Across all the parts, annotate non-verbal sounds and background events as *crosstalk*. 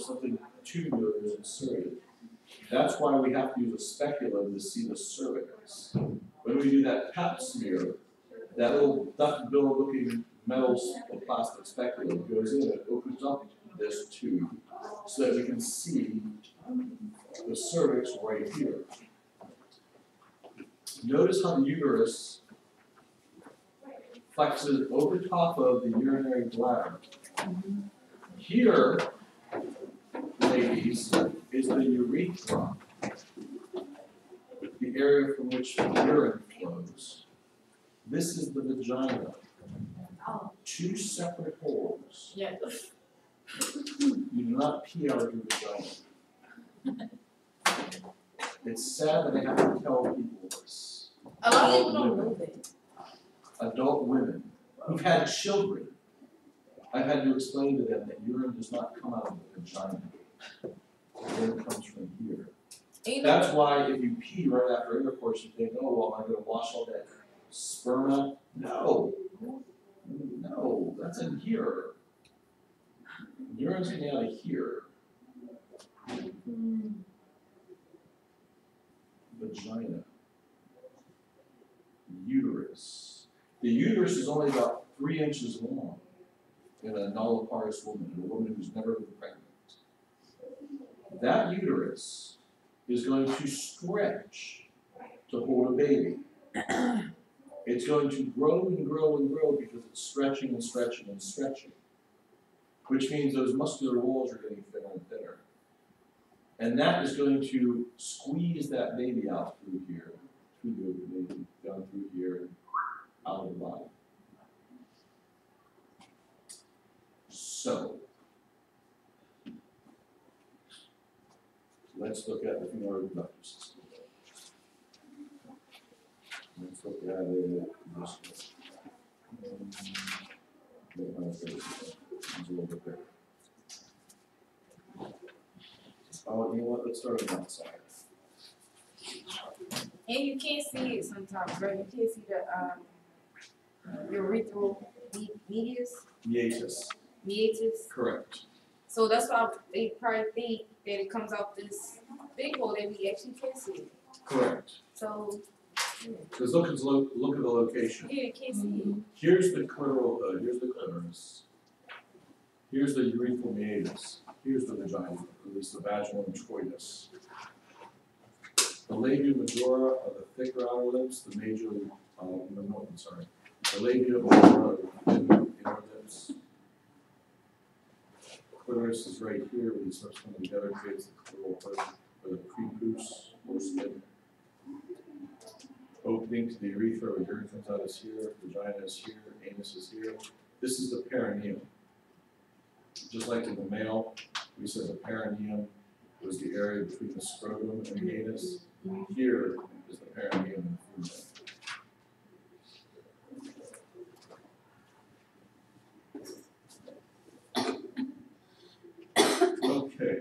something. That's why we have to use a speculum to see the cervix. When we do that pap smear, that little duckbill looking metal or plastic speculum goes in and opens up this tube so that we can see the cervix right here. Notice how the uterus flexes over top of the urinary bladder. Here, ladies, is the urethra, the area from which urine flows. This is the vagina. Oh. Two separate holes. Yes. You do not pee out of your vagina. It's sad that I have to tell people this. A lot of people don't know that. Adult women who've had children, I've had to explain to them that urine does not come out of the vagina. Urine comes from here. Know, That's why if you pee right after intercourse, you think, oh, well, am I gonna wash all that sperm out? No. No, that's in here. Urine's getting out of here, vagina. Uterus. The uterus is only about three inches long in a nulliparous woman, a woman who's never been pregnant. That uterus is going to stretch to hold a baby. It's going to grow and grow and grow because it's stretching and stretching and stretching. Which means those muscular walls are getting thinner and thinner. And that is going to squeeze that baby out through here, through the baby, down through here, out of the body. So. Let's look at the female reproductive system. Let's look at it this way. Wait, no, it's this way. It's a little bit bigger. Oh, you know what, let's start on that side. and you can't see it sometimes, right? You can't see the um urethral me- medius, Hiatus, meatus. correct. So that's why they probably think that it comes out this big hole that we actually can't see. Correct. So Because look at the lo- look at the location. yeah, you can't see it. Here's the clitoral, uh, here's the clitoris. Here's the urethral meatus. Here's the vagina, at least the vaginal introitus. The labia majora are the thicker outer lips, the major, uh, no, no, I'm sorry. The labia minora are the thinner inner lips. Clitoris is right here, where these come together, creates the clitoral hood, or the prepuce, or skin. Opening to the urethra, where urine comes out is here, vagina is here, anus is here. This is the perineum. Just like in the male, we said the perineum was the area between the scrotum and the anus. Here is the perineum in the female. Okay.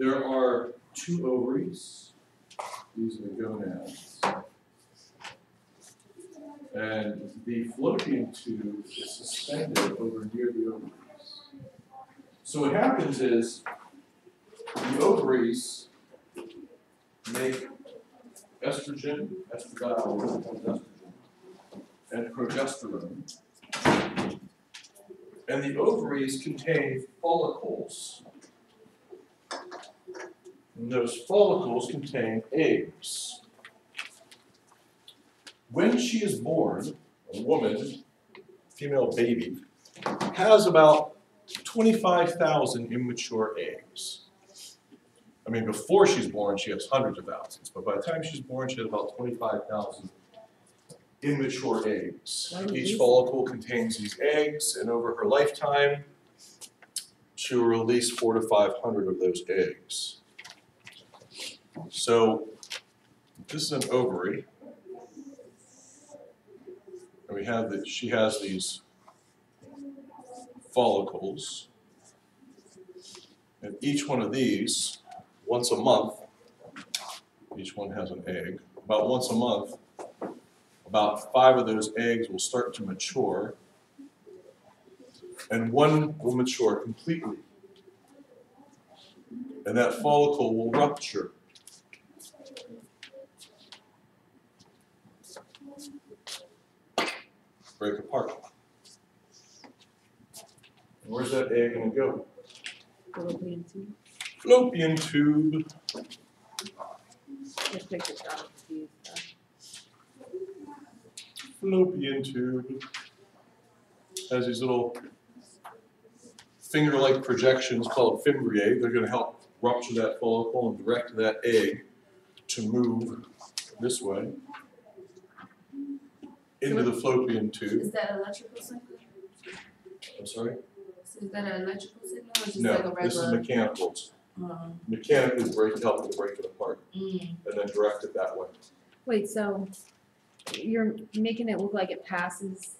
There are two ovaries, these are the gonads. And the fallopian tube is suspended over near the ovaries. So what happens is, the ovaries make estrogen, estradiol, estrogen, and progesterone. And the ovaries contain follicles. And those follicles contain eggs. When she is born, a woman, female baby, has about twenty-five thousand immature eggs. I mean, before she's born, she has hundreds of thousands, but by the time she's born, she has about twenty-five thousand immature eggs. Each follicle contains these eggs, and over her lifetime, she will release four to five hundred of those eggs. So, this is an ovary. And we have that, she has these follicles. And each one of these, once a month, each one has an egg, about once a month, about five of those eggs will start to mature. And one will mature completely. And that follicle will rupture. Break apart. And Where's that egg gonna go? Fallopian tube. Fallopian tube. Just take this out of these, fallopian tube. Has these little finger-like projections called fimbriae. They're gonna help rupture that follicle and direct that egg to move this way into the fallopian tube. Is that electrical signal? I'm sorry? Is that an electrical signal or just No, like a regular? this is regular? mechanical. Uh, Mechanically break, help to break it apart mm. and then direct it that way. Wait, so you're making it look like it passes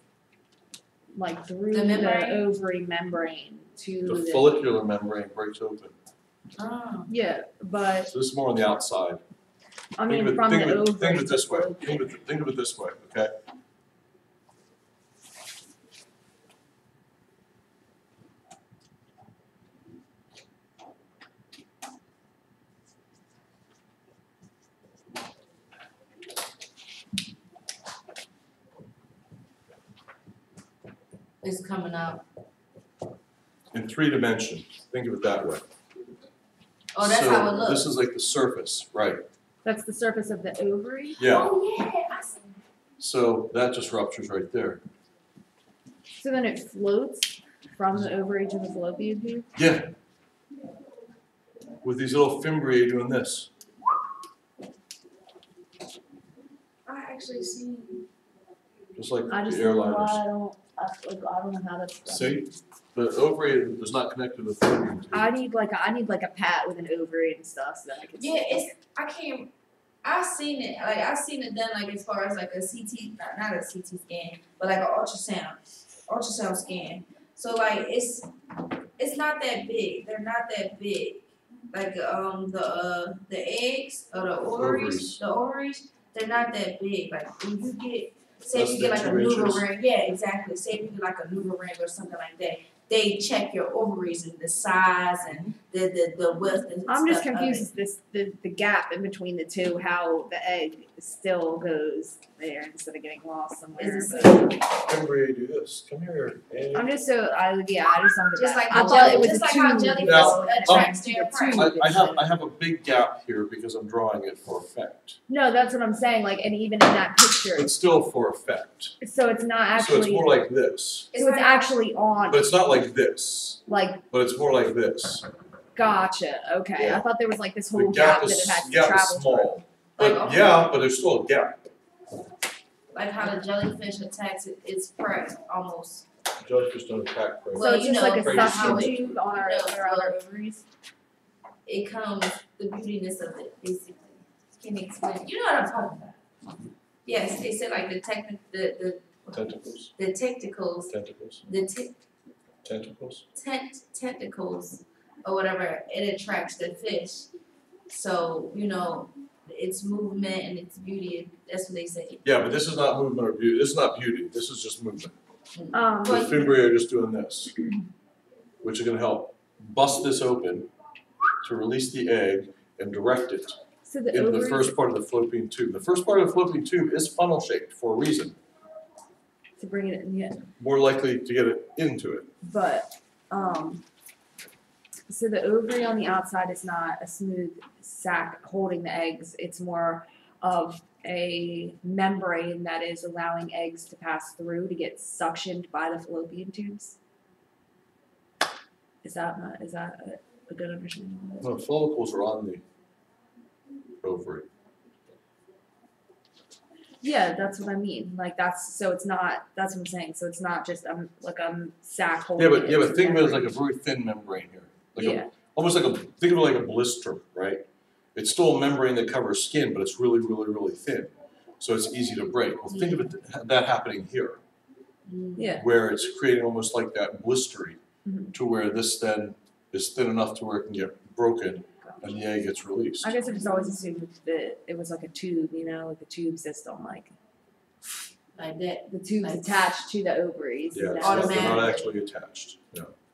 like through The the ovary membrane to The the, follicular membrane breaks open. Oh. yeah, but So this is more on the outside. I Think of mean, it- from the think of it- ovary. Think of it this way, think of it, think of it this way, okay? It's coming out. In three dimensions, think of it that way. Oh, that's how it So looks. this is like the surface, right? That's the surface of the ovary? Yeah, Oh, yeah, I see. so that just ruptures right there. So then it floats from the ovary to the fallopian tube? Yeah. With these little fimbriae doing this. I actually see. Just like I just the don't know airliners. I don't, I, like, I don't know how that's done. See, the ovary is not connected with the fallopian tube. I need like, a- I need like a pat with an ovary and stuff so that I can. see Yeah, it. it's I can't. I seen it like I've seen it done like as far as like a CT, not, not a CT scan, but like an ultrasound, ultrasound scan. So like it's it's not that big. They're not that big. Like um the uh the eggs or the ovaries, Ovaries. the ovaries, they're not that big. Like when you get say if you get like a two ring, yeah, exactly. Say if you get like a Nuva ring or something like that. They check your ovaries and the size and the the, the width and I'm just stuff of confused it. this, the, the gap in between the two, how the egg still goes there instead of getting lost somewhere. Is it do this, come here, Annie. I'm just so, I, yeah, I just don't get Just that. like I thought jelly- it was just a like how jellyfish Now, attracts to their the prey. I, I have, instead I have a big gap here because I'm drawing it for effect. No, that's what I'm saying, like, and even in that picture, It's still for effect. so it's not actually. So it's more like this, so it's actually on, but it's not like this, like, but it's more like this. Gotcha, okay, I thought there was like this The whole gap gap that is, it had to gap is travel through. small, Like, but oh, okay. yeah, but there's still a gap. Like how the jellyfish attacks it, its prey almost. Jellyfish don't attack prey. So Well, it's you just like a how suction it- tube on our, you know, our other ovaries. It comes the beautiness of it, basically. Can you explain? You know what I'm talking about. Yes, they said like the technic the the Tentacles, the the tentacles tentacles, the te- tentacles. tent tentacles or whatever, it attracts the fish. So, you know, its movement and its beauty, that's what they say. Yeah, but this is not movement or beauty, this is not beauty, this is just movement. Um, The Well, you- are just doing this, which are gonna help bust this open to release the egg and direct it so the into the first part of the fallopian tube. The first part of the fallopian tube is funnel shaped for a reason, to bring it in, yeah, more likely to get it into it. but, um, so the ovary on the outside is not a smooth sac holding the eggs, it's more of a membrane that is allowing eggs to pass through to get suctioned by the fallopian tubes. Is that not, is that a, a good understanding? No, follicles are on the ovary. Yeah, that's what I mean, like that's, so it's not, that's what I'm saying, so it's not just um like a sac holding Yeah, but, yeah, but think of it as like a very thin membrane here, like a, Yeah, almost like a, think of it like a blister, right? It's still a membrane that covers skin, but it's really, really, really thin, so it's easy to break. Well, think of it, that happening here, yeah, where it's creating almost like that blistery, Mhm. to where this then is thin enough to where it can get broken and the egg gets released. I guess I just always assumed that it was like a tube, you know, like a tube system, like like that. The tubes Like- attached to the ovaries. Yeah, and it's not- they're not Automatic. actually attached, yeah.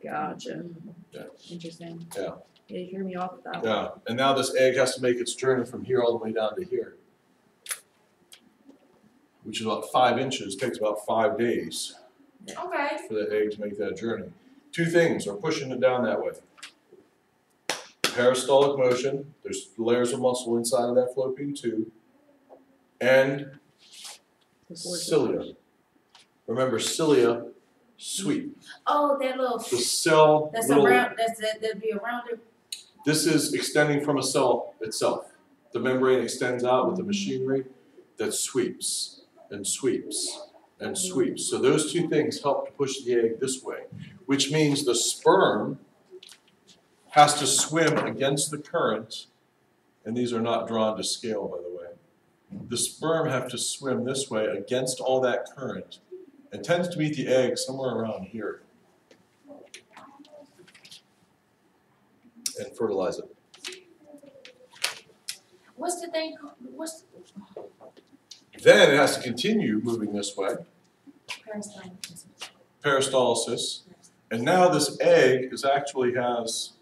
Gotcha. Mm-hmm. Yeah. Interesting. Yeah. Yeah, you hear me off with that. one. Yeah, and now this egg has to make its journey from here all the way down to here. Which is about five inches, takes about five days Okay. for the egg to make that journey. Two things are pushing it down that way. Peristaltic motion, there's layers of muscle inside of that fallopian tube. And Before- cilia. Remember cilia sweep, Oh, that little. the cell That's little, around. That's that. That'd be around it. this is extending from a cell itself. The membrane extends out with the machinery that sweeps and sweeps and sweeps. So those two things help to push the egg this way, which means the sperm has to swim against the current, and these are not drawn to scale, by the way. The sperm have to swim this way against all that current and tends to meet the egg somewhere around here. And fertilize it. What's the thing? What's Then it has to continue moving this way, peristalsis? peristalsis, and now this egg is actually has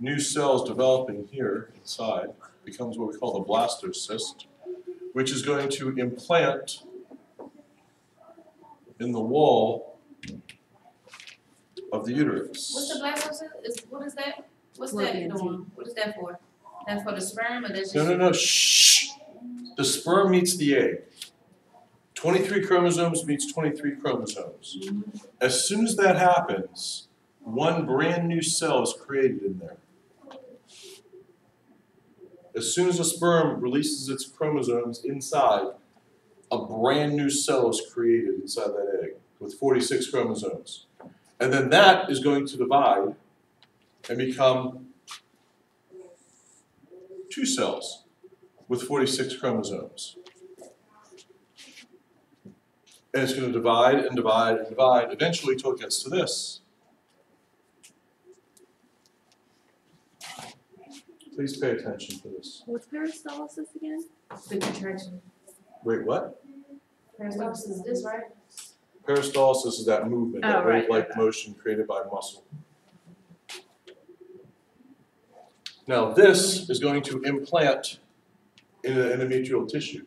new cells developing here inside, becomes what we call the blastocyst, which is going to implant in the wall of the uterus. What's the blastocyst? Is what is that? What's Fallopian that doing? What is that for? That's for the sperm, or that's just? No, no, no, shh. The sperm meets the egg. Twenty-three chromosomes meets twenty-three chromosomes. Mm-hmm. As soon as that happens, one brand new cell is created in there. As soon as a sperm releases its chromosomes inside, a brand new cell is created inside that egg with 46 chromosomes. And then that is going to divide and become two cells with 46 chromosomes. And it's going to divide and divide and divide eventually till it gets to this. Please pay attention to this. What's peristalsis again? The contraction. Wait, what? Peristalsis is this, right? Peristalsis is that movement, that Oh, right, wave-like okay. motion created by muscle. Now, this is going to implant in the endometrial tissue.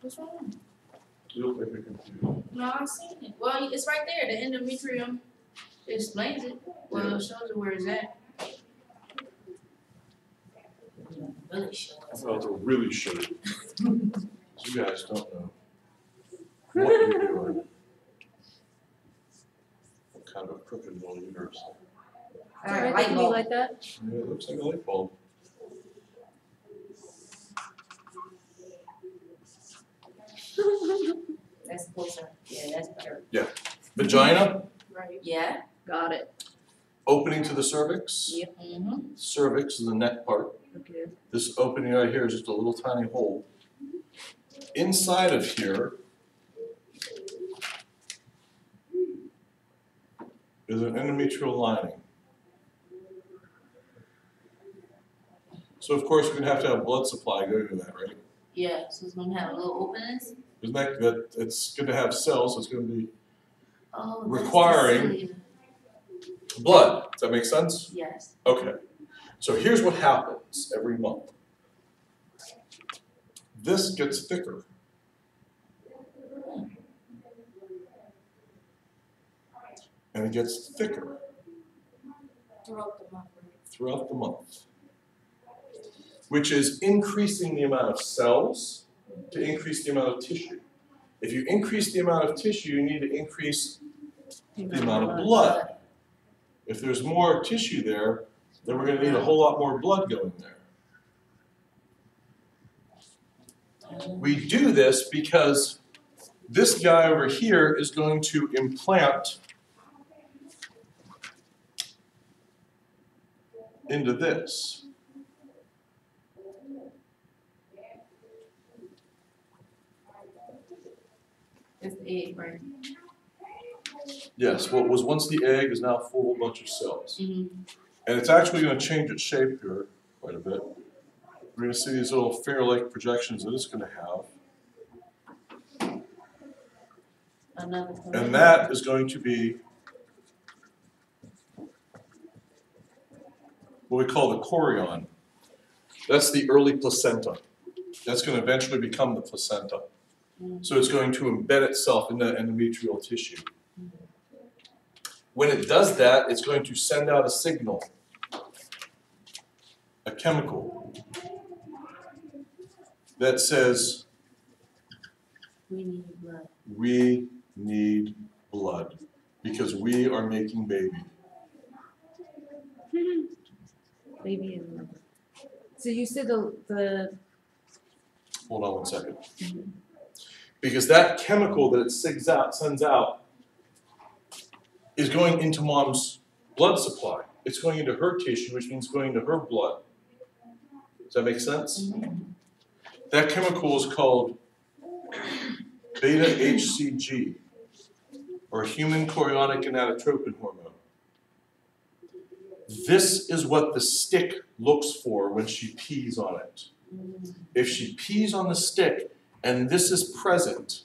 What's wrong? You look like you're confused. No, I've seen it. Well, it's right there. The endometrium explains it. Well, it shows you where it's at. Really shows. Well, to really show you. 'Cause You guys don't know what *laughs* you're doing. What kind of a crooked little uterus. Alright, Right, light you bulb. like that? Yeah, it looks like a light bulb. *laughs* That's closer. Yeah, that's better. Yeah. Vagina, Right. Yeah. Got it. opening to the cervix. Yep. Mm-hmm. Cervix is the neck part. Okay. This opening right here is just a little tiny hole. Inside of here is an endometrial lining. So of course, we're gonna have to have blood supply go to that, right? Yeah, so it's gonna have a little openings. Isn't that, that, it's gonna have cells, so it's gonna be Oh, Requiring- blood. Does that make sense? Yes. Okay, so here's what happens every month. This gets thicker. And it gets thicker Throughout the month. throughout the month. Which is increasing the amount of cells to increase the amount of tissue. If you increase the amount of tissue, you need to increase the amount of blood. If there's more tissue there, then we're gonna need a whole lot more blood going there. We do this because this guy over here is going to implant into this. That's the egg, right? Yes, what was once the egg is now full of a bunch of cells. Mm-hmm. And it's actually gonna change its shape here quite a bit. We're gonna see these little finger-like projections that it's gonna have. And that is going to be what we call the chorion. That's the early placenta. That's gonna eventually become the placenta. Mm. So it's going to embed itself in the endometrial tissue. When it does that, it's going to send out a signal, a chemical, that says, We need blood. we need blood because we are making baby. *laughs* In the. So you said the, the, Hold on one second. Because that chemical that it out, sends out is going into mom's blood supply. It's going into her tissue, which means going into her blood. Does that make sense? Mm-hmm. That chemical is called beta HCG, or human chorionic gonadotropin hormone. This is what the stick looks for when she pees on it. Mm-hmm. If she pees on the stick and this is present,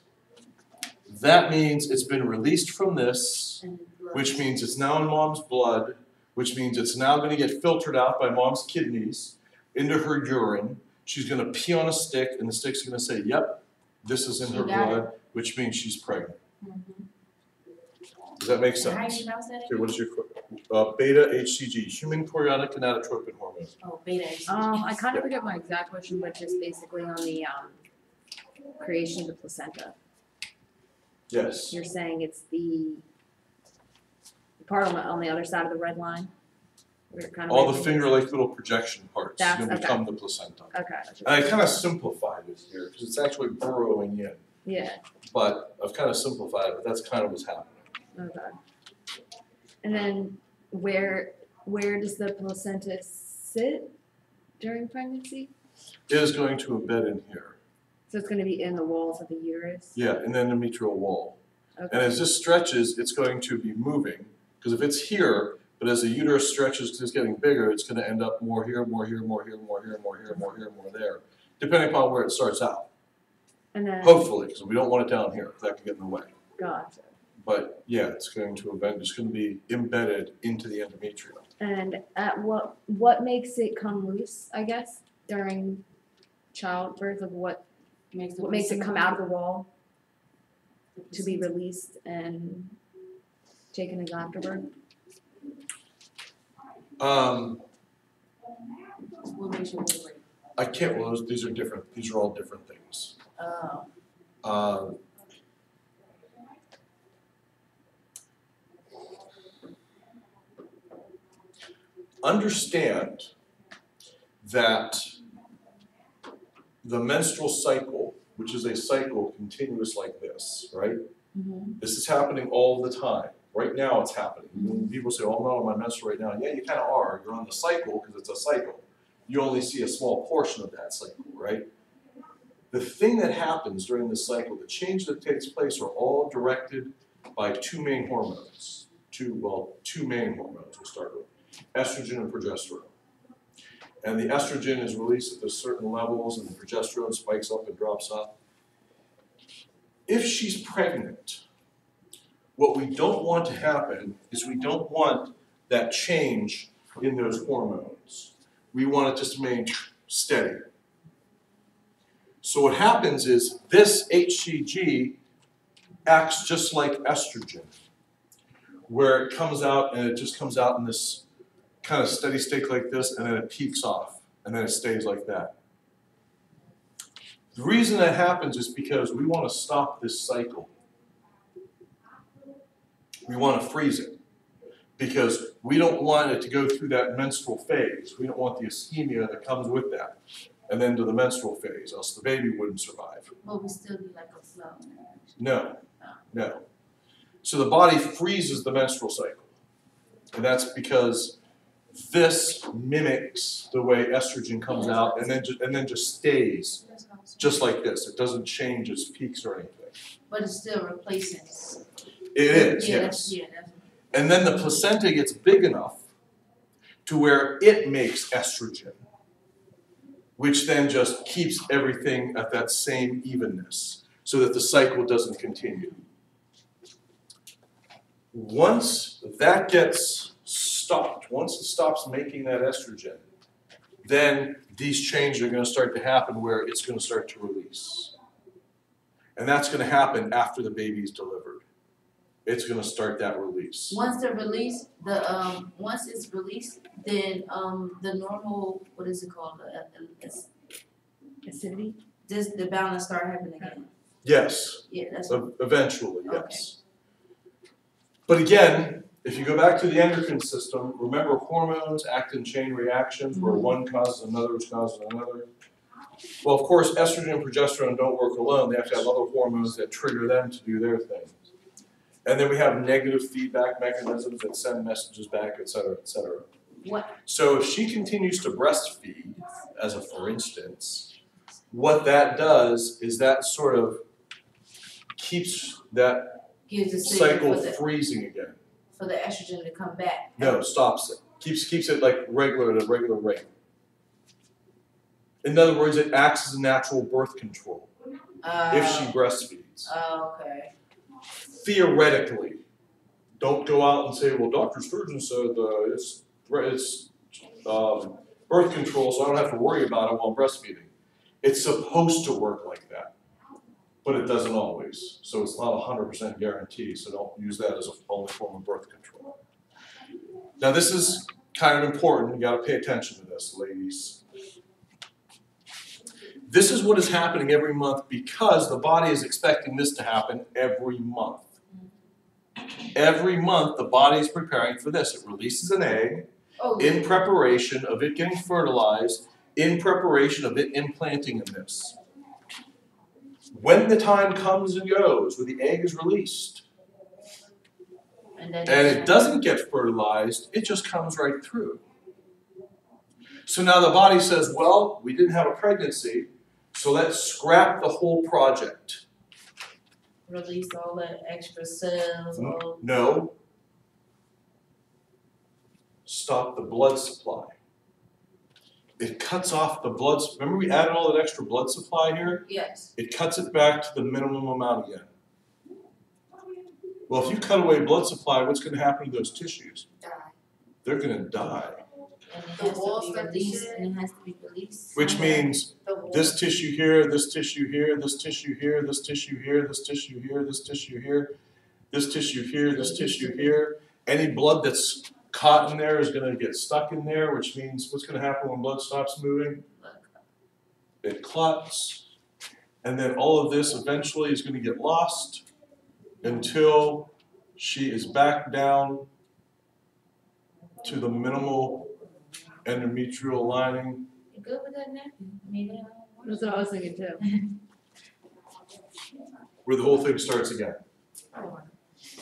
that means it's been released from this, blood. Which means it's now in mom's blood, which means it's now going to get filtered out by mom's kidneys into her urine. She's going to pee on a stick, and the stick's going to say, Yep, this is in She her got blood, which means she's pregnant. Mhm. Does that make sense? pronounce? Okay, what is your uh, beta HCG, human chorionic gonadotropin hormone? Oh, beta. um, I kind of forget my exact question, but just basically on the, um, creation of the placenta. Yes. You're saying it's the the part on the, on the other side of the red line? Kind of. All the opens? finger-like little projection parts That's- okay. become the placenta. Okay, And I kind of simplified it here because it's actually burrowing in, yeah, but I've kind of simplified it, but that's kind of what's happening. okay. And then where, where does the placenta sit during pregnancy? It is going to embed in here, So it's gonna be in the walls of the uterus? yeah, in the endometrial wall. Okay. And as this stretches, it's going to be moving, because if it's here, but as the uterus stretches, it's getting bigger, it's gonna end up more here, more here, more here, more here, more here, more here, more there, depending upon where it starts out. and then, Hopefully, because we don't want it down here, 'cause that can get in the way. gotcha. But yeah, it's going to event, it's gonna be embedded into the endometrium. And at what, what makes it come loose, I guess, during childbirth of what, Makes what makes it come out of the wall to be released and taken as afterbirth? Um, What makes? I can't, well, those, these are different, these are all different things. Oh. Um, Understand that the menstrual cycle, which is a cycle continuous like this, right? Mhm. This is happening all the time. Right now, it's happening. When people say, "Oh, I'm not on my menstrual right now," yeah, you kind of are. You're on the cycle because it's a cycle. You only see a small portion of that cycle, right? The thing that happens during this cycle, the change that takes place, are all directed by two main hormones. Two, well, two main hormones. We'll start with estrogen and progesterone. And the estrogen is released at certain levels, and the progesterone spikes up and drops off. If she's pregnant, what we don't want to happen is we don't want that change in those hormones. We want it just to remain steady. So what happens is this HCG acts just like estrogen, where it comes out and it just comes out in this kind of steady state like this, and then it peaks off, and then it stays like that. The reason that happens is because we want to stop this cycle. We want to freeze it because we don't want it to go through that menstrual phase. We don't want the ischemia that comes with that, and then to the menstrual phase, else the baby wouldn't survive. But we still do like a flow. No, oh. no. So the body freezes the menstrual cycle, and that's because this mimics the way estrogen comes out, and then ju- and then just stays just like this. It doesn't change its peaks or anything. But it's still replacing. It is, Yeah, yes. yeah. And then the placenta gets big enough to where it makes estrogen, which then just keeps everything at that same evenness so that the cycle doesn't continue. Once that gets stopped, once it stops making that estrogen, then these changes are gonna start to happen where it's gonna start to release. And that's gonna happen after the baby is delivered. It's gonna start that release. Once they're released, the um, once it's released, then um, the normal, what is it called, the, uh, it's, Acidity? this, the balance start happening again. Yes, Yeah, that's, eventually, yes. But again, if you go back to the endocrine system, remember hormones act in chain reactions where one causes another, which causes another. Well, of course, estrogen and progesterone don't work alone, they have to have other hormones that trigger them to do their thing. And then we have negative feedback mechanisms that send messages back, et cetera, et cetera. what, So if she continues to breastfeed, as a for instance, what that does is that sort of keeps that gives the signal cycle the, freezing again. for the estrogen to come back. No, stops it. Keeps keeps it like regular at a regular rate. In other words, it acts as a natural birth control if she Uh, breastfeeds. oh, okay, Theoretically, don't go out and say, "Well, Dr. Sturgeon said uh, it's it's um, birth control, so I don't have to worry about it while I'm breastfeeding." It's supposed to work like that, but it doesn't always. So it's not a hundred percent guarantee. So don't use that as a only form of birth control. Now, this is kind of important. You got to pay attention to this, ladies. This is what is happening every month because the body is expecting this to happen every month. Every month, the body is preparing for this. It releases an egg oh, in preparation of it getting fertilized, in preparation of it implanting in this. When the time comes and goes, where the egg is released, and and it doesn't get fertilized, it just comes right through. So now the body says, well, we didn't have a pregnancy, so let's scrap the whole project. Release all that extra cells, Mm. all, No. Stop the blood supply. It cuts off the blood, remember we added all that extra blood supply here? yes, It cuts it back to the minimum amount again. Well, if you cut away blood supply, what's gonna happen to those tissues? die, They're gonna die. And it The has to walls be start released, and it has to be released. Which somewhere. means The wall. this tissue here, this tissue here, this tissue here, this tissue here, this tissue here, this tissue here, this tissue here, this tissue here. Any blood that's caught in there is gonna get stuck in there, which means what's gonna happen when blood stops moving? It clots. And then all of this eventually is gonna get lost until she is back down to the minimal endometrial lining. You good with that napkin? I mean, uh, That's what I was thinking too. *laughs* where the whole thing starts again.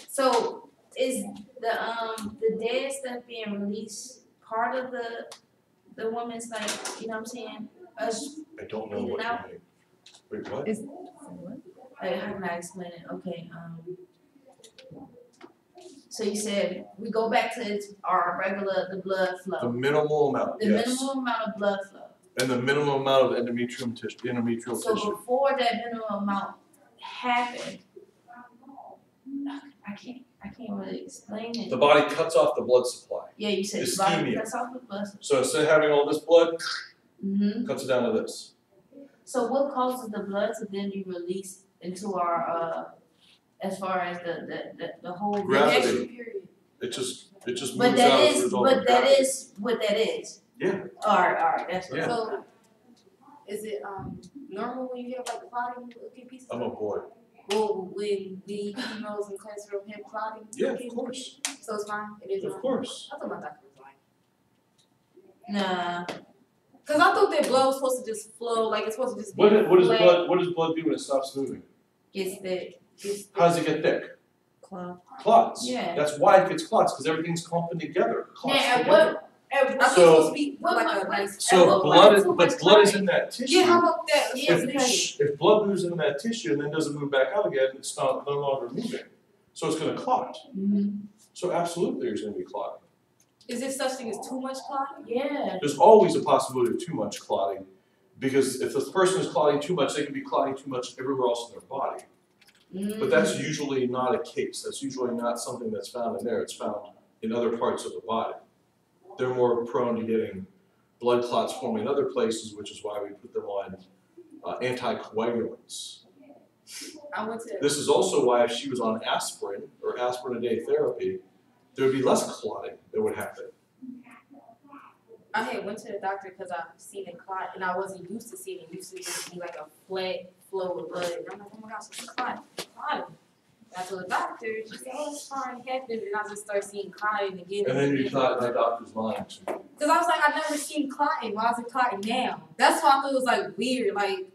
So is the um the dead stuff being released part of the the woman's like, you know what I'm saying? Us I don't know what you mean. Wait, what? like how can I explain it? Okay, um so you said we go back to its our regular the blood flow. The minimal amount, The yes. minimum amount of blood flow. And the minimal amount of endometrium tissue, endometrial tissue. So tissue. before that minimal amount happened, I can't I can't really explain it. The body cuts off the blood supply. Yeah, you said body Ischemia. cuts off the blood. So instead of having all this blood, Mm-hmm. cuts it down to this. So what causes the blood to then be released into our uh as far as the the the, the whole Gravity. Extra period. It just, it just But moves out that as a is result of but that gravity. is what that is. Yeah. Alright, alright, that's what Yeah. So, is it, um, normal when you have like clotting looking pieces? I'm a boy. Well, when the females in classroom have clotting? Yeah, looking of course, pieces? So it's fine, it is of fine? course. I thought my doctor was lying. Nah. Cause I thought that blood was supposed to just flow, like it's supposed to just be What, i- what does flat. blood, what does blood do when it stops moving? Gets the gets How does it get thick? Cloth. Clots. Yeah. That's why it gets clots, because everything's clumping together, clots Now, at together. what at what thought it So- supposed to be What- like a nice. So what- blood, what- is- what- but blood is in that tissue. Yeah, how about that? Yeah, If, because- if blood moves in that tissue and then doesn't move back out again, it's not, no longer moving. So it's gonna clot. Mhm. So absolutely there's gonna be clotting. Is there such thing as too much clotting? Yeah. There's always a possibility of too much clotting, because if the person is clotting too much, they could be clotting too much everywhere else in their body. But that's usually not a case, that's usually not something that's found in there, it's found in other parts of the body. They're more prone to getting blood clots forming in other places, which is why we put them on uh, anticoagulants. I went to This is also why if she was on aspirin or aspirin a day therapy, there would be less clotting that would happen. I had went to the doctor because I've seen a clot and I wasn't used to seeing it. Used to just be like a flat flow of blood. And I'm like, oh my gosh, it's a clot, clotting. And I told the doctor, she said, oh, it's fine, it happened. And I just started seeing clotting again. And then you thought my doctor's lying to you. Because I was like, I've never seen clotting. Why is it clotting now? That's why I thought it was like weird. Like,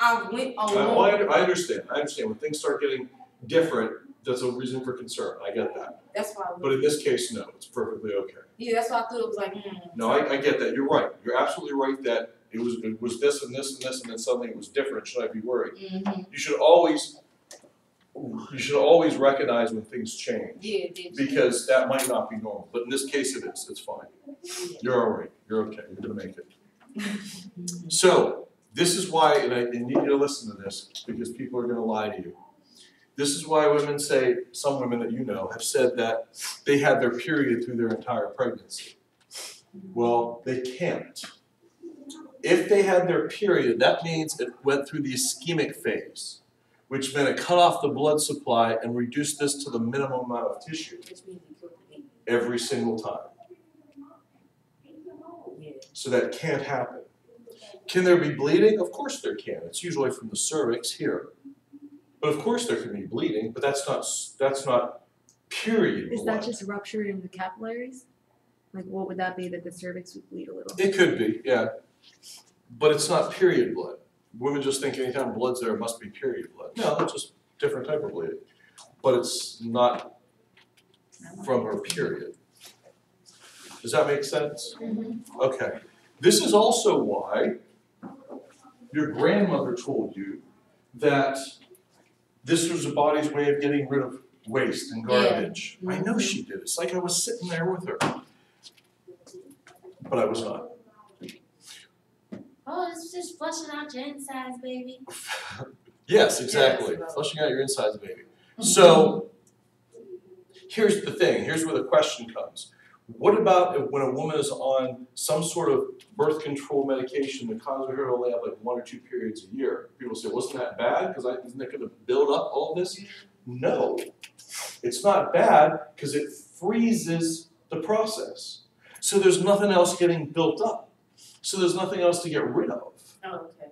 I went I, on. well, I, I understand, I understand, when things start getting different, that's a reason for concern, I get that. That's why I But in this case, no, it's perfectly okay. Yeah, that's why I thought it was like, hmm. No, I, I get that, you're right, you're absolutely right that it was, it was this and this and this, and then suddenly it was different, should I be worried? Mm-hmm. You should always, you should always recognize when things change, Yeah, because that might not be normal, but in this case it is, it's fine. You're all right, you're okay, you're gonna make it. So, this is why, and I, I need you to listen to this, because people are gonna lie to you. This is why women say, some women that you know have said that they had their period through their entire pregnancy. Well, they can't. If they had their period, that means it went through the ischemic phase, which meant it cut off the blood supply and reduced this to the minimum amount of tissue Which means you killed the baby. every single time. So that can't happen. Can there be bleeding? Of course there can. It's usually from the cervix here. But of course there can be bleeding, but that's not that's not period Is blood. that just ruptured in the capillaries? Like what would that be that the cervix would bleed a little? It could be, yeah. But it's not period blood. Women just think anytime blood's there, it must be period blood. No, it's just different type of bleeding. But it's not from her period. Does that make sense? Mm-hmm. Okay. This is also why your grandmother told you that this was the body's way of getting rid of waste and Yeah. garbage. I know she did. It's like I was sitting there with her. But I was not. Oh, it's just flushing out your insides, baby. *laughs* Yes, exactly. Yes. Flushing out your insides, baby. *laughs* So, here's the thing, here's where the question comes. What about if when a woman is on some sort of birth control medication that causes her to only have like one or two periods a year? People say, wasn't that bad? Because isn't that gonna build up all this? No, it's not bad because it freezes the process. So there's nothing else getting built up. So there's nothing else to get rid of Oh, okay.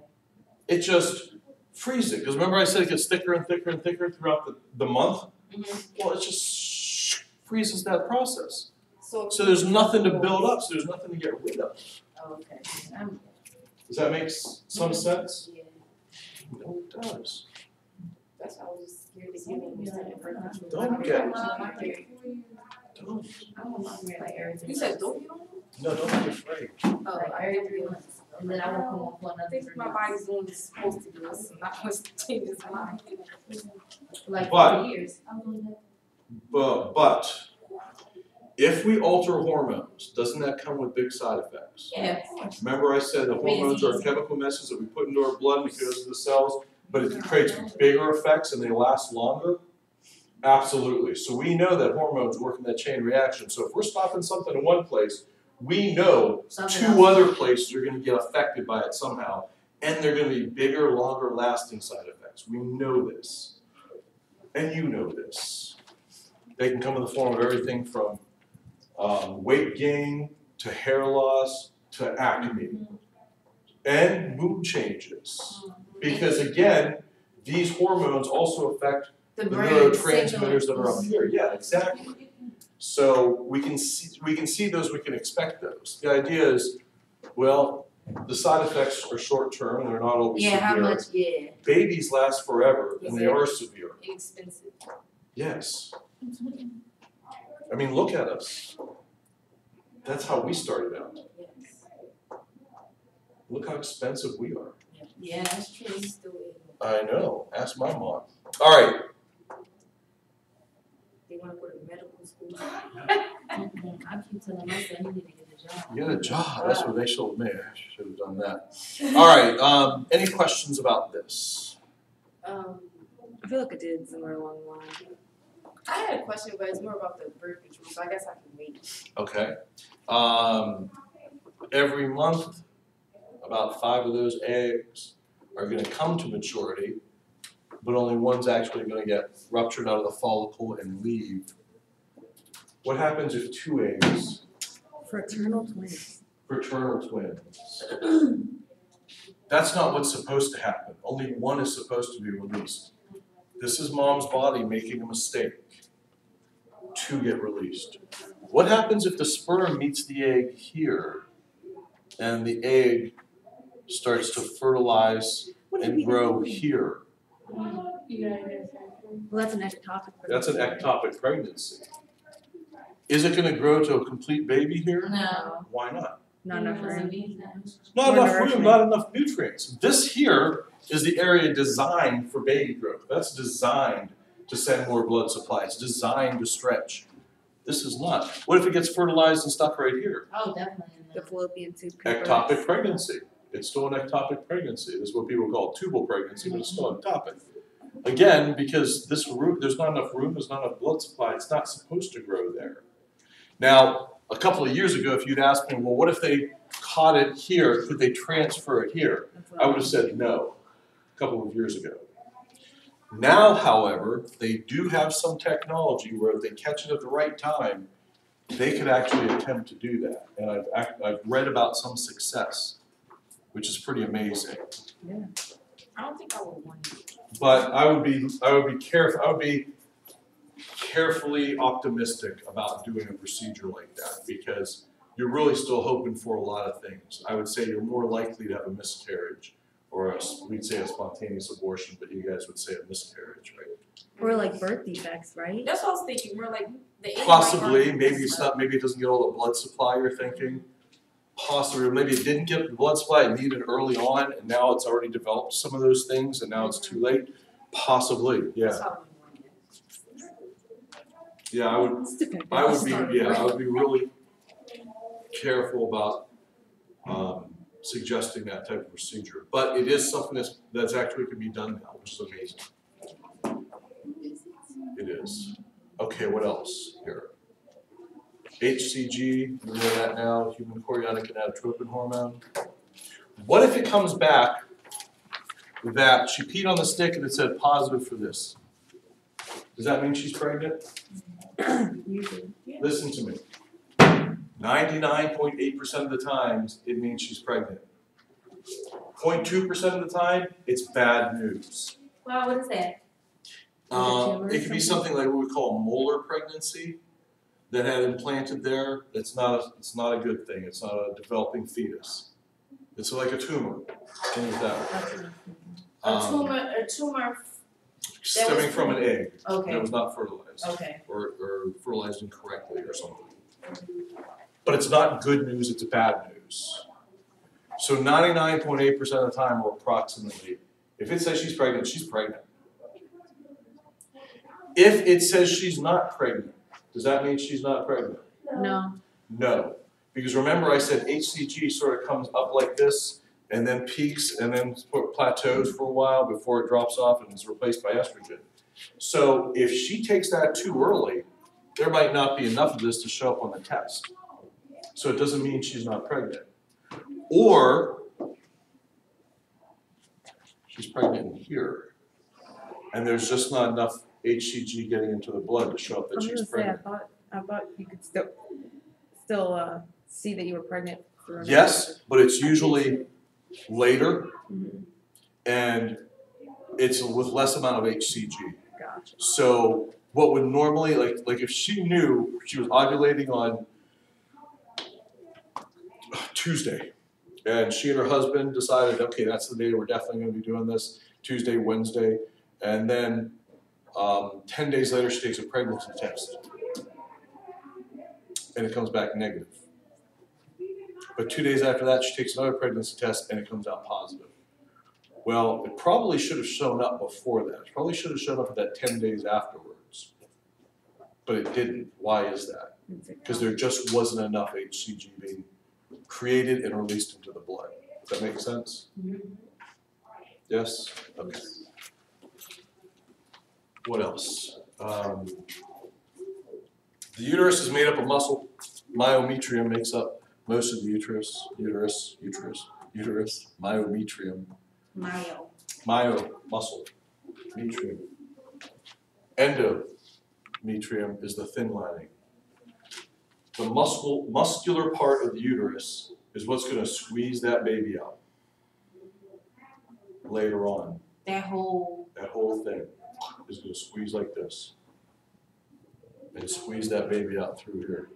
it just freezes it. Because remember I said it gets thicker and thicker and thicker throughout the, the month? Mhm. Well, it just freezes that process. So. So there's nothing to build up, so there's nothing to get rid of. Oh, okay. Does that make some sense? Yeah. No, it does. That's why I was scared to give him this type of birth control. Don't get- I'm Don't. I'm on here like every three You said months. don't get on? No, don't be afraid. Oh, Like every three months. And then I will come on for I another think three my months. body's doing what it's supposed to do, it's not what's changing its mind. Like But- four years. I'm doing that. But, but, if we alter hormones, doesn't that come with big side effects? Yeah, of course. Remember I said the hormones are chemical messes that we put into our blood and it goes to the cells, but it creates bigger effects and they last longer? Absolutely, so we know that hormones work in that chain reaction, so if we're stopping something in one place, we know Something two else. other places are gonna get affected by it somehow, and they're gonna be bigger, longer lasting side effects, we know this. And you know this. They can come in the form of everything from um, weight gain to hair loss to acne and mood changes. Because again, these hormones also affect The neurotransmitters that are up here. Yeah, exactly. So we can see we can see those, we can expect those. The idea is, well, the side effects are short term, they're not always Yeah, how much, yeah. Babies last forever and they are severe. Inexpensive. Yes. I mean, look at us. That's how we started out. Yes. Look how expensive we are. Yeah, that's true. I know. Ask my mom. All right. They wanna go to medical school. I keep telling my son he need to get a job. Get a job, that's what they told me, I should have done that. Alright, um, any questions about this? Um, I feel like I did somewhere along the line. I had a question, but it's more about the birth control, so I guess I can wait. Okay, um, every month, about five of those eggs are gonna come to maturity, but only one's actually gonna get ruptured out of the follicle and leave. What happens if two eggs, Fraternal twins. fraternal twins? *clears throat* That's not what's supposed to happen, only one is supposed to be released. This is mom's body making a mistake to get released. What happens if the sperm meets the egg here and the egg starts to fertilize and grow did and we grow do? here? Well, that's an ectopic. That's an pregnancy. ectopic pregnancy. Is it gonna grow to a complete baby here? No. Why not? Not enough room. Not More enough room, nourishment. not enough nutrients. This here is the area designed for baby growth. That's designed to send more blood supply. It's designed to stretch. This is not. What if it gets fertilized and stuck right here? Oh, definitely The fallopian tube. converts. Ectopic pregnancy. It's still an ectopic pregnancy. This is what people call tubal pregnancy, but it's still mm-hmm. ectopic. Again, because this root, there's not enough room, there's not enough blood supply, it's not supposed to grow there. Now, a couple of years ago, if you'd asked me, well, what if they caught it here, could they transfer it here? I would have said no, a couple of years ago. Now, however, they do have some technology where if they catch it at the right time, they could actually attempt to do that. And I've, I've read about some success, which is pretty amazing. Yeah. I don't think I would want it. But I would be, I would be careful, I would be carefully optimistic about doing a procedure like that because you're really still hoping for a lot of things. I would say you're more likely to have a miscarriage or a, we'd say a spontaneous abortion, but you guys would say a miscarriage, right? Or like birth defects, right? That's what I was thinking, we're like, the Possibly, maybe it's not, maybe it doesn't get all the blood supply you're thinking. Possibly, or maybe it didn't get the blood supply it needed early on and now it's already developed some of those things and now it's too late. Possibly, yeah. That's how I would want it. Yeah, I would, I would be, yeah, I would be really careful about um suggesting that type of procedure. But it is something that's that's actually can be done now, which is amazing. It is. Okay, what else here? HCG, you know that now, human chorionic gonadotropin hormone. What if it comes back that she peed on the stick and it said positive for this? Does that mean she's pregnant? *clears throat* Usually. Listen to me. Ninety-nine point eight percent of the times, it means she's pregnant. 0.2 percent of the time, it's bad news. Well, what is that? Um, it could be something like what we call molar pregnancy that had implanted there. It's not, a- it's not a good thing. It's not a developing fetus. It's like a tumor, thing with that. That's what I'm thinking. A Um, tumor, a tumor, Stemming from an egg that okay, was not fertilized. okay. or, or fertilized incorrectly or something. But it's not good news, it's bad news. So ninety-nine point eight percent of the time, or approximately, if it says she's pregnant, she's pregnant. If it says she's not pregnant, does that mean she's not pregnant? No, No, because remember I said HCG sort of comes up like this and then peaks and then plateaus for a while before it drops off and is replaced by estrogen. So if she takes that too early, there might not be enough of this to show up on the test. So it doesn't mean she's not pregnant. Or she's pregnant here and there's just not enough HCG getting into the blood to show up that I was she's gonna say, I pregnant. thought, I thought you could still, still, uh, see that you were pregnant through another. Yes, but it's usually later Mhm, and it's with less amount of HCG. Gotcha. So what would normally, like, like if she knew she was ovulating on Tuesday, and she and her husband decided, okay, that's the day we're definitely gonna be doing this, Tuesday, Wednesday, and then, um, ten days later, she takes a pregnancy test. And it comes back negative. But two days after that, she takes another pregnancy test and it comes out positive. Well, it probably should have shown up before that. It probably should have shown up at that ten days afterwards. but it didn't. Why is that? Because there just wasn't enough HCG being created and released into the blood. Does that make sense? Yes? Okay. What else? Um, the uterus is made up of muscle. Myometrium makes up most of the uterus, uterus, uterus, uterus, myometrium, Myo. myo, muscle, metrium. Endometrium is the thin lining. The muscle, muscular part of the uterus is what's gonna squeeze that baby out. Later on, That whole that whole thing is gonna squeeze like this. And squeeze that baby out through here,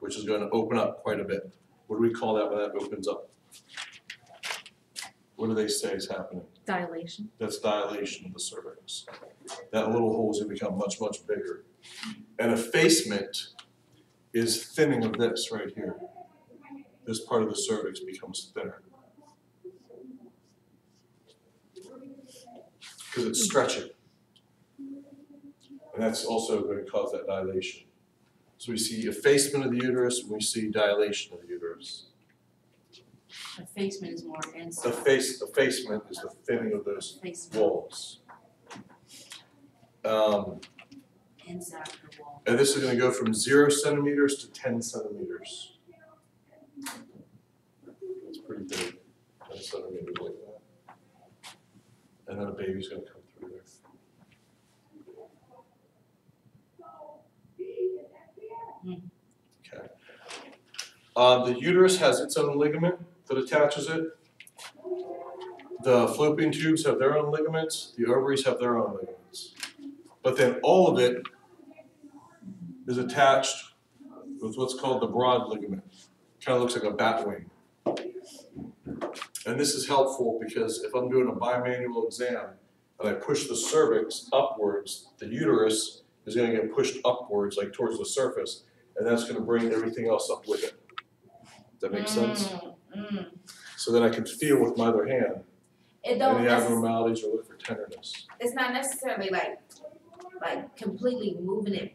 which is gonna open up quite a bit. What do we call that when that opens up? What do they say is happening? Dilation. That's dilation of the cervix. That little hole is gonna become much, much bigger. And effacement is thinning of this right here. This part of the cervix becomes thinner. Cause it's stretching. And that's also gonna cause that dilation. So we see effacement of the uterus, and we see dilation of the uterus. effacement is more The inside. face, effacement is the thinning of those Effacement walls. Um, inside the wall. and this is gonna go from zero centimeters to ten centimeters. It's pretty big, ten centimeters like that. And then a baby's gonna come through there. Okay. Uh, the uterus has its own ligament that attaches it. The fallopian tubes have their own ligaments, the ovaries have their own ligaments. But then all of it is attached with what's called the broad ligament. Kind of looks like a bat wing. And this is helpful because if I'm doing a bimanual exam and I push the cervix upwards, the uterus is gonna get pushed upwards, like towards the surface, and that's gonna bring everything else up with it. Does that make sense? Mm, mm. So then I can feel with my other hand It don't any abnormalities or look for tenderness. it's not necessarily like like completely moving it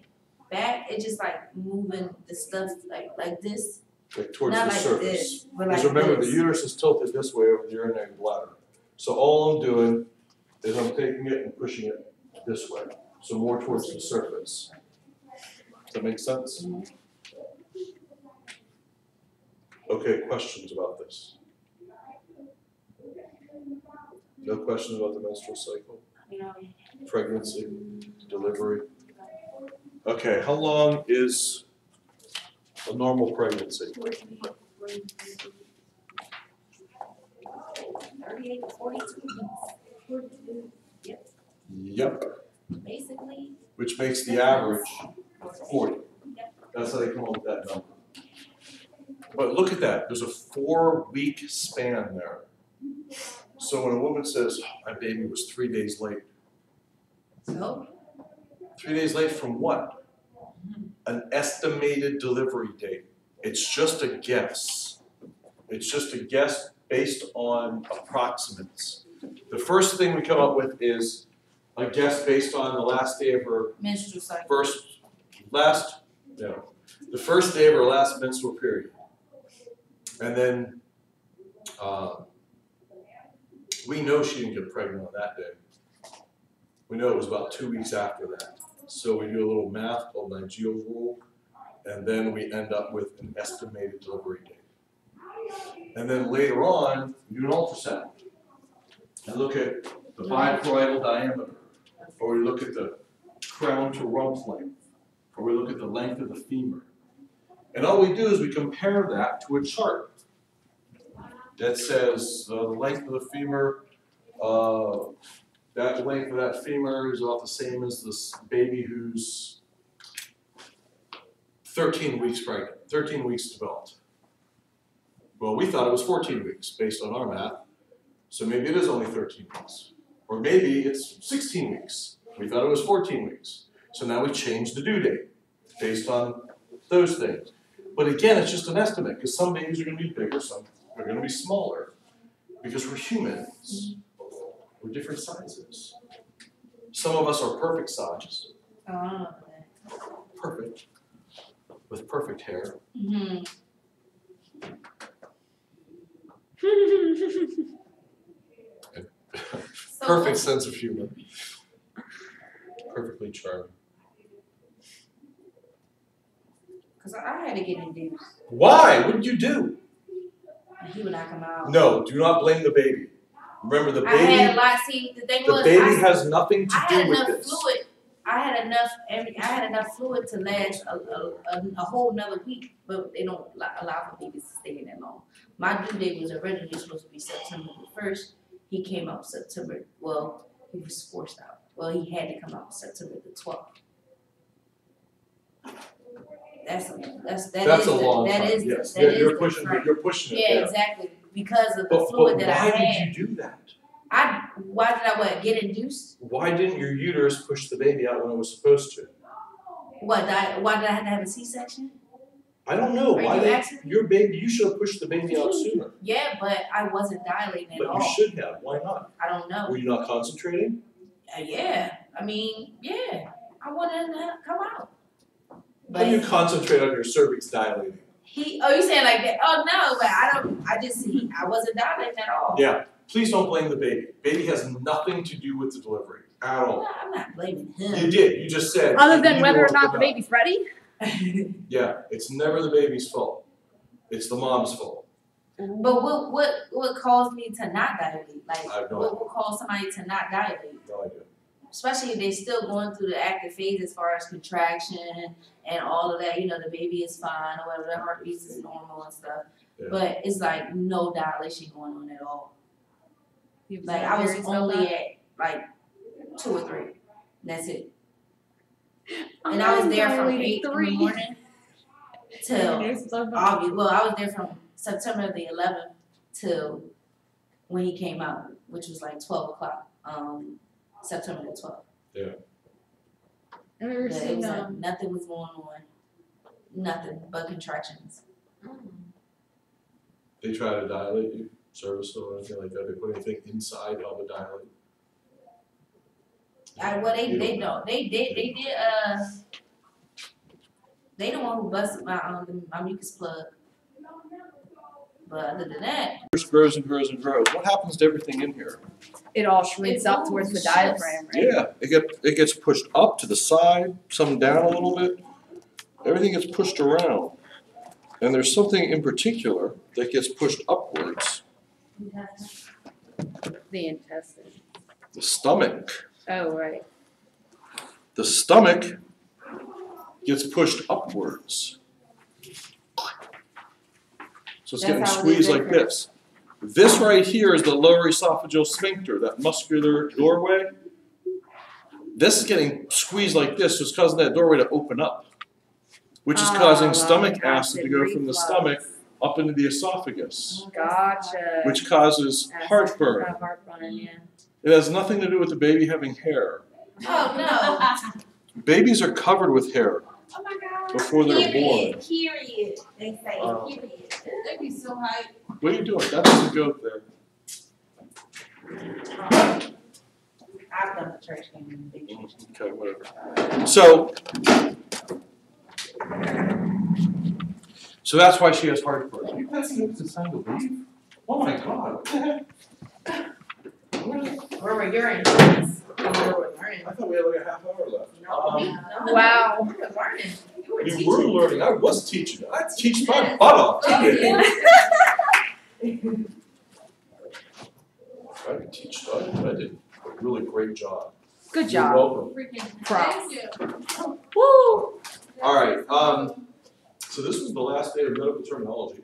back. It's just like moving the stuff like like this. like towards not the like surface. this, but like Because remember, the uterus is tilted this way over the urinary bladder. So all I'm doing is I'm taking it and pushing it this way, so more towards the surface. Does that make sense? Mm-hmm. Okay, questions about this? No questions about the menstrual cycle, You pregnancy, delivery? Okay, how long is a normal pregnancy? thirty-eight to forty-two weeks, Yep, basically. which makes the average forty. That's how they come up with that number. But look at that, there's a four-week span there. So when a woman says, my baby was three days late, So three days late from what? An estimated delivery date. It's just a guess. It's just a guess based on approximates. The first thing we come up with is a guess based on the last day of her menstrual cycle. first, last, no, the first day of her last menstrual period. And then, uh, we know she didn't get pregnant on that day. We know it was about two weeks after that. So we do a little math called Naegele's rule, and then we end up with an estimated delivery date. And then later on, we do an ultrasound. And look at the biparietal diameter, or we look at the crown to rump length, or we look at the length of the femur. And all we do is we compare that to a chart that says uh, the length of the femur, uh, that length of that femur is about the same as this baby who's thirteen weeks pregnant, thirteen weeks developed. Well, we thought it was fourteen weeks based on our math, so maybe it is only thirteen weeks. Or maybe it's sixteen weeks, we thought it was fourteen weeks. So now we change the due date based on those things. But again, it's just an estimate, because some babies are gonna be bigger, some are gonna be smaller. Because we're humans. We're different sizes. Some of us are perfect sizes. Oh, perfect, with perfect hair. hmm *laughs* Perfect sense of humor. Perfectly charming. Cause I, had to get induced, Why? What did you do? he would not come out. No, do not blame the baby. Remember, the baby. I had a lot, see, the thing the was, baby I, has nothing to I do had with enough this. fluid, I had enough, every, I had enough fluid to last a, a, a, a whole another week, but they don't allow, allow for babies to stay in that long. My due date was originally supposed to be September the first, he came out September, well, he was forced out, well, he had to come out September the twelfth. That's, a- that's, that That's is a the- long that time, is yes. that Yeah, is you're the pushing, front. you're pushing it Yeah, down. exactly, because of the But, fluid but that I had. why did you do that? I, why did I what, get induced? Why didn't your uterus push the baby out when it was supposed to? What, did I, why did I have to have a C-section? I don't know, Are why you asking me? your baby, you should have pushed the baby out *laughs* sooner, Yeah, but I wasn't dilating at but all. you should have, why not? I don't know. Were you not concentrating? Uh, yeah, I mean, yeah, I wanted to come out. How do you concentrate on your cervix dilating? he, oh, you saying like that? Oh no, but I don't. I just he, I wasn't dilating at all. Yeah, please don't blame the baby. Baby has nothing to do with the delivery at all. not, I'm not blaming him. You did, you just said. Other than whether or not the baby's ready? Yeah, it's never the baby's fault. It's the mom's fault. but what what what caused me to not dilate? Like I have no what would cause somebody to not dilate? No idea. Especially if they're still going through the active phase as far as contraction and all of that, you know, the baby is fine or whatever, the heartbeat is normal and stuff. Yeah. But it's like no dilation going on at all. You Like I was only at like two or three. That's it. And I was there from eight in the morning *laughs* till August. Well, I was there from September the eleventh till when he came out, which was like twelve o'clock, um, September the twelfth. I've never Yeah, it seen was like um nothing was going on. Nothing but contractions. They try to dilate you, cervical or anything like that, they put anything inside to help it dilate. I, well, they, they don't know. don't, they did, they did, uh, they the one who busted my, um, my mucus plug. But other than that, Just grows and grows and grows. What happens to everything in here? It all shrinks It up towards the diaphragm, right? Yeah, it get, it gets pushed up to the side, some down a little bit. Everything gets pushed around. And there's something in particular that gets pushed upwards, The intestine. the stomach. Oh, right. The stomach gets pushed upwards. So it's That's getting how it squeezed like in this. This right here is the lower esophageal sphincter, that muscular doorway. This is getting squeezed like this, so it's causing that doorway to open up. Which is Oh, causing well, stomach acid acid to go from the reflux. stomach up into the esophagus, Gotcha. which causes Acid- heartburn. uh, Heartburn, yeah. It has nothing to do with the baby having hair. oh no. *laughs* Babies are covered with hair oh my god. before they're born. Period, period, they say, Uh, period. They be so hype. What are you doing? That doesn't go there. I've done the church game in the big church. Okay, whatever. So. So that's why she has heartburn. Are you passing up to sign the leave? Oh my god, what the heck? Where were your insurance? Where were learning? I thought we had like a half hour left. No, we- Um, no. Wow. You were learning. You were teaching. learning, I was teaching, I teach my butt off. Oh, yeah. *laughs* I could teach, I I did a really great job. Good You're job. welcome. Props. Thank you. Woo! Alright, um, so this was the last day of medical terminology.